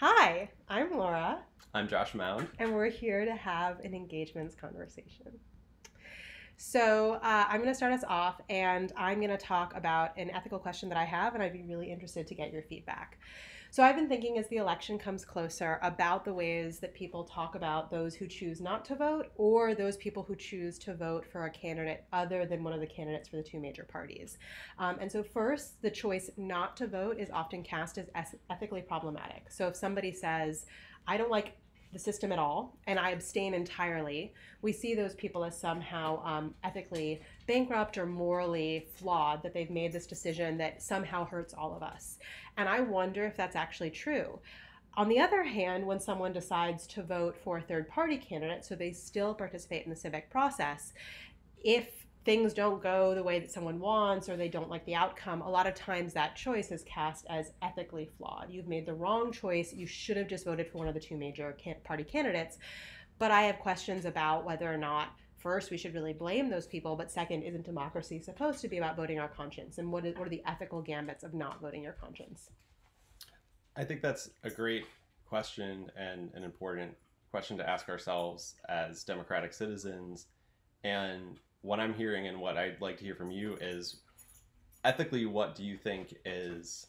Hi, I'm Laura, I'm Josh Mound. and we're here to have an engagements conversation. So, uh, I'm going to start us off, and I'm going to talk about an ethical question that I have, and I'd be really interested to get your feedback. So, I've been thinking as the election comes closer about the ways that people talk about those who choose not to vote or those people who choose to vote for a candidate other than one of the candidates for the two major parties. Um, and so, first, the choice not to vote is often cast as ethically problematic. So, if somebody says, I don't like the system at all and I abstain entirely, we see those people as somehow um, ethically bankrupt or morally flawed, that they've made this decision that somehow hurts all of us. And I wonder if that's actually true. On the other hand, when someone decides to vote for a third party candidate, so they still participate in the civic process, if things don't go the way that someone wants or they don't like the outcome, a lot of times that choice is cast as ethically flawed. You've made the wrong choice. You should have just voted for one of the two major party candidates. But I have questions about whether or not. First, we should really blame those people, but second, isn't democracy supposed to be about voting our conscience? And what, is, what are the ethical gambits of not voting your conscience? I think that's a great question and an important question to ask ourselves as democratic citizens. And what I'm hearing and what I'd like to hear from you is ethically, what do you think is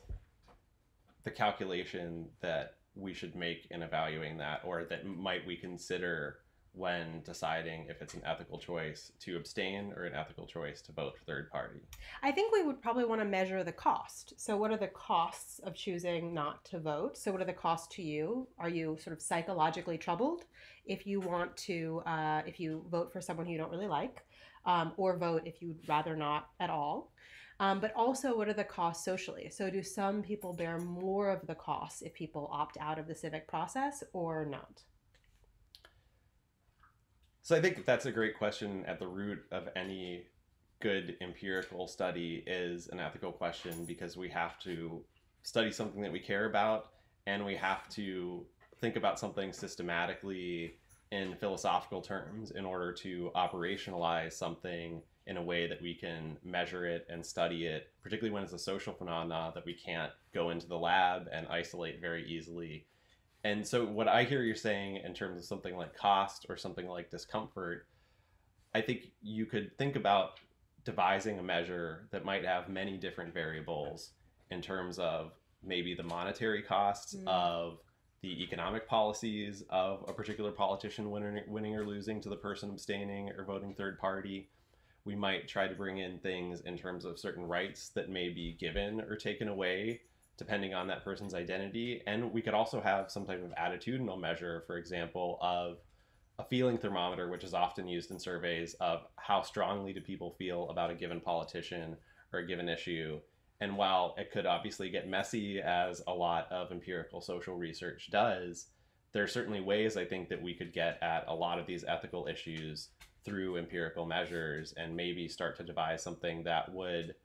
the calculation that we should make in evaluating that, or that might we consider when deciding if it's an ethical choice to abstain or an ethical choice to vote for third party? I think we would probably want to measure the cost. So, what are the costs of choosing not to vote? So, what are the costs to you? Are you sort of psychologically troubled if you want to, uh, if you vote for someone you don't really like, um, or vote if you'd rather not at all? Um, but also, what are the costs socially? So, do some people bear more of the costs if people opt out of the civic process or not? So I think that's a great question at the root of any good empirical study is an ethical question because we have to study something that we care about and we have to think about something systematically in philosophical terms in order to operationalize something in a way that we can measure it and study it, particularly when it's a social phenomena that we can't go into the lab and isolate very easily and so, what I hear you're saying in terms of something like cost or something like discomfort, I think you could think about devising a measure that might have many different variables in terms of maybe the monetary costs Mm. of the economic policies of a particular politician winning, winning or losing to the person abstaining or voting third party. We might try to bring in things in terms of certain rights that may be given or taken away depending on that person's identity. And we could also have some type of attitudinal measure, for example, of a feeling thermometer, which is often used in surveys of how strongly do people feel about a given politician or a given issue. And while it could obviously get messy, as a lot of empirical social research does, there are certainly ways I think that we could get at a lot of these ethical issues through empirical measures and maybe start to devise something that would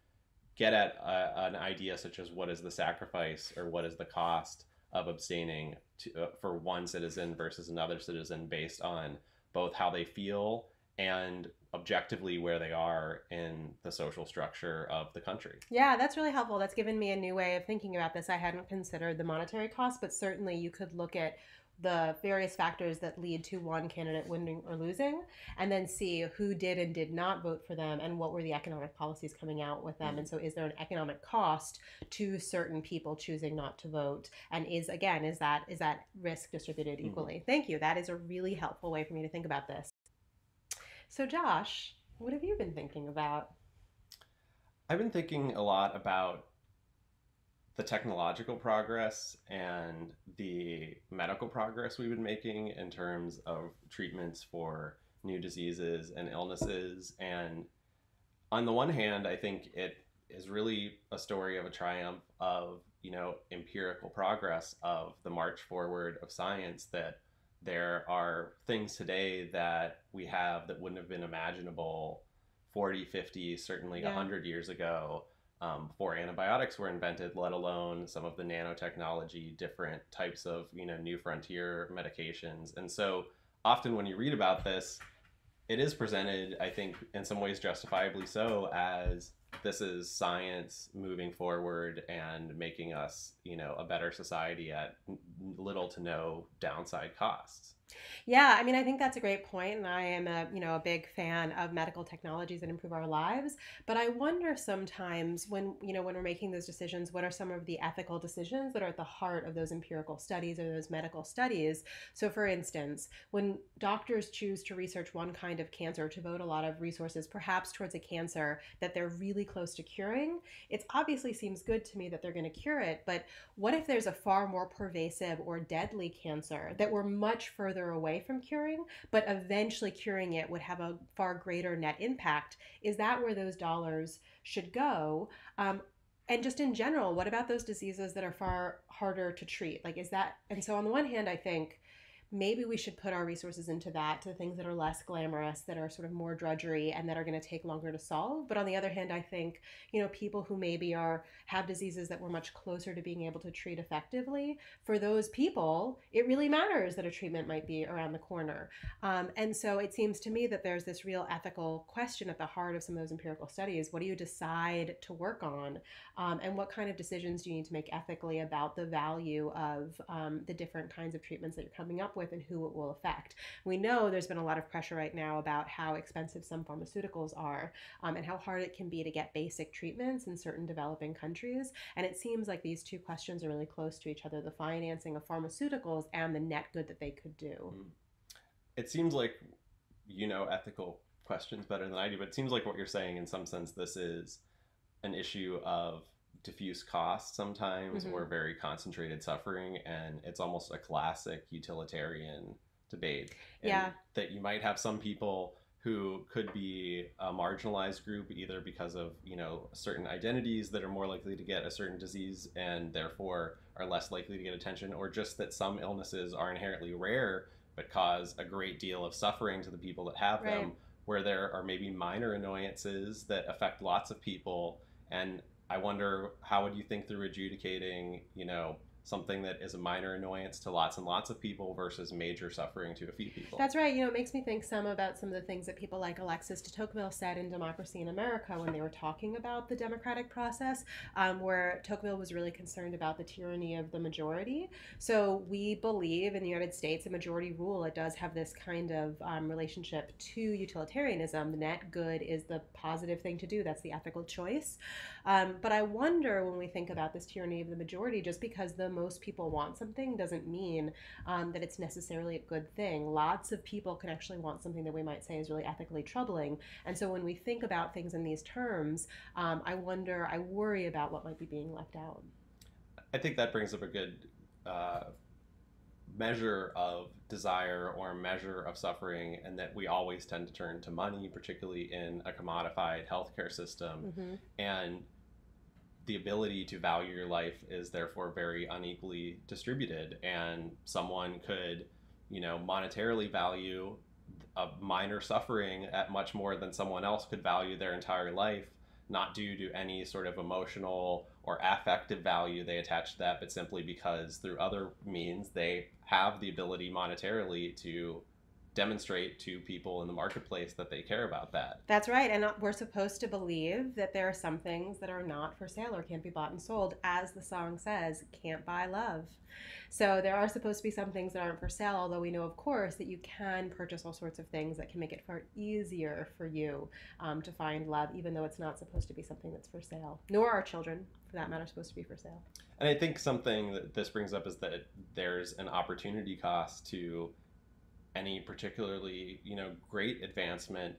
get at uh, an idea such as what is the sacrifice or what is the cost of abstaining to, uh, for one citizen versus another citizen based on both how they feel and objectively where they are in the social structure of the country. Yeah, that's really helpful. That's given me a new way of thinking about this. I hadn't considered the monetary cost, but certainly you could look at the various factors that lead to one candidate winning or losing, and then see who did and did not vote for them and what were the economic policies coming out with them. And so, is there an economic cost to certain people choosing not to vote? And is again, is that is that risk distributed Mhm. equally? Thank you. That is a really helpful way for me to think about this. So, Josh, what have you been thinking about? I've been thinking a lot about the technological progress and the medical progress we've been making in terms of treatments for new diseases and illnesses. And on the one hand, I think it is really a story of a triumph of, you know, empirical progress of the march forward of science that there are things today that we have that wouldn't have been imaginable 40, 50, certainly Yeah. 100 years ago um, before antibiotics were invented, let alone some of the nanotechnology, different types of, you know, new frontier medications. And so often when you read about this, it is presented, I think, in some ways justifiably so, as this is science moving forward and making us, you know, a better society at little to no downside costs. Yeah, I mean, I think that's a great point, and I am a you know a big fan of medical technologies that improve our lives. But I wonder sometimes when you know when we're making those decisions, what are some of the ethical decisions that are at the heart of those empirical studies or those medical studies? So, for instance, when doctors choose to research one kind of cancer, to devote a lot of resources, perhaps towards a cancer that they're really close to curing, it obviously seems good to me that they're going to cure it. But what if there's a far more pervasive or deadly cancer that we're much further away from curing, but eventually curing it would have a far greater net impact. Is that where those dollars should go? Um, and just in general, what about those diseases that are far harder to treat? Like, is that, and so on the one hand, I think maybe we should put our resources into that to things that are less glamorous that are sort of more drudgery and that are going to take longer to solve. But on the other hand i think you know people who maybe are have diseases that we're much closer to being able to treat effectively for those people it really matters that a treatment might be around the corner. Um, and so it seems to me that there's this real ethical question at the heart of some of those empirical studies. What do you decide to work on? Um, and what kind of decisions do you need to make ethically about the value of um, the different kinds of treatments that you're coming up with with and who it will affect. We know there's been a lot of pressure right now about how expensive some pharmaceuticals are um, and how hard it can be to get basic treatments in certain developing countries. And it seems like these two questions are really close to each other the financing of pharmaceuticals and the net good that they could do. Mm. It seems like you know ethical questions better than I do, but it seems like what you're saying in some sense this is an issue of diffuse cost sometimes mm-hmm. or very concentrated suffering and it's almost a classic utilitarian debate and yeah that you might have some people who could be a marginalized group either because of you know certain identities that are more likely to get a certain disease and therefore are less likely to get attention or just that some illnesses are inherently rare but cause a great deal of suffering to the people that have right. them where there are maybe minor annoyances that affect lots of people and I wonder how would you think through adjudicating, you know, something that is a minor annoyance to lots and lots of people versus major suffering to a few people. That's right. You know, it makes me think some about some of the things that people like Alexis de Tocqueville said in Democracy in America when they were talking about the democratic process, um, where Tocqueville was really concerned about the tyranny of the majority. So we believe in the United States, a majority rule, it does have this kind of um, relationship to utilitarianism. The net good is the positive thing to do. That's the ethical choice. Um, but I wonder when we think about this tyranny of the majority, just because the most people want something doesn't mean um, that it's necessarily a good thing. Lots of people can actually want something that we might say is really ethically troubling. And so when we think about things in these terms, um, I wonder, I worry about what might be being left out. I think that brings up a good uh, measure of desire or measure of suffering, and that we always tend to turn to money, particularly in a commodified healthcare system. Mm-hmm. And the ability to value your life is therefore very unequally distributed and someone could you know monetarily value a minor suffering at much more than someone else could value their entire life not due to any sort of emotional or affective value they attach to that but simply because through other means they have the ability monetarily to demonstrate to people in the marketplace that they care about that. That's right. And we're supposed to believe that there are some things that are not for sale or can't be bought and sold. As the song says, can't buy love. So there are supposed to be some things that aren't for sale, although we know, of course, that you can purchase all sorts of things that can make it far easier for you um, to find love, even though it's not supposed to be something that's for sale. Nor are children, for that matter, supposed to be for sale. And I think something that this brings up is that there's an opportunity cost to any particularly you know great advancement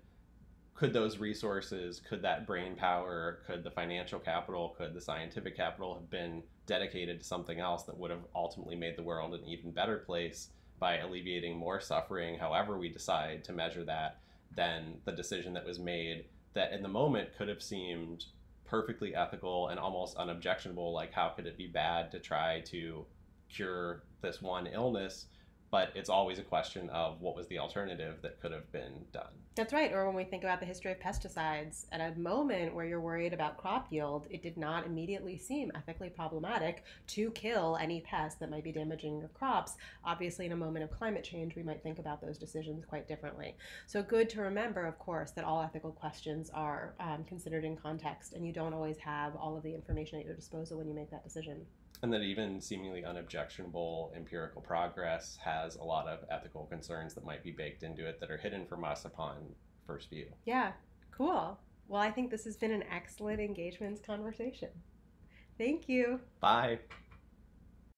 could those resources could that brain power could the financial capital could the scientific capital have been dedicated to something else that would have ultimately made the world an even better place by alleviating more suffering however we decide to measure that than the decision that was made that in the moment could have seemed perfectly ethical and almost unobjectionable? Like how could it be bad to try to cure this one illness but it's always a question of what was the alternative that could have been done. That's right. Or when we think about the history of pesticides, at a moment where you're worried about crop yield, it did not immediately seem ethically problematic to kill any pest that might be damaging your crops. Obviously, in a moment of climate change, we might think about those decisions quite differently. So, good to remember, of course, that all ethical questions are um, considered in context, and you don't always have all of the information at your disposal when you make that decision. And that even seemingly unobjectionable empirical progress has a lot of ethical concerns that might be baked into it that are hidden from us upon first view. Yeah, cool. Well, I think this has been an excellent engagements conversation. Thank you. Bye.